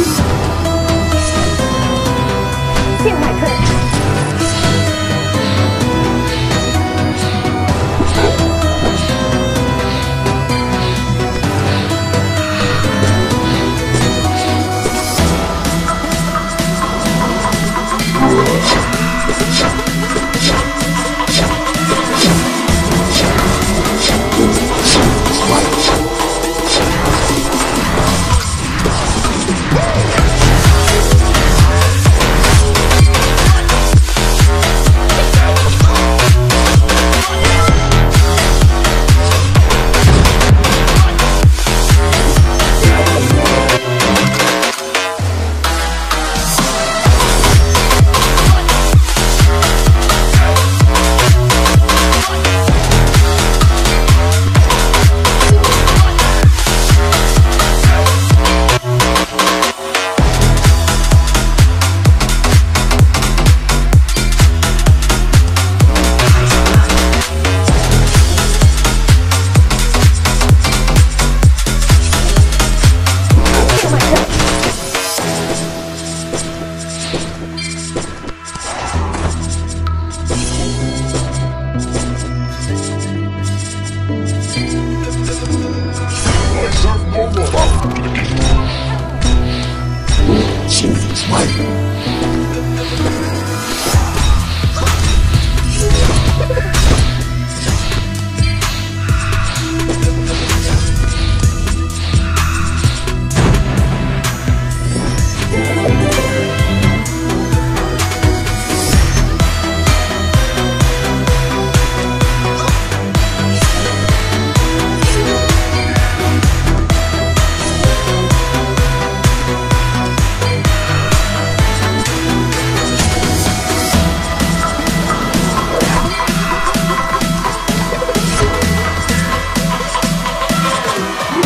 Woo!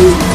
Ooh.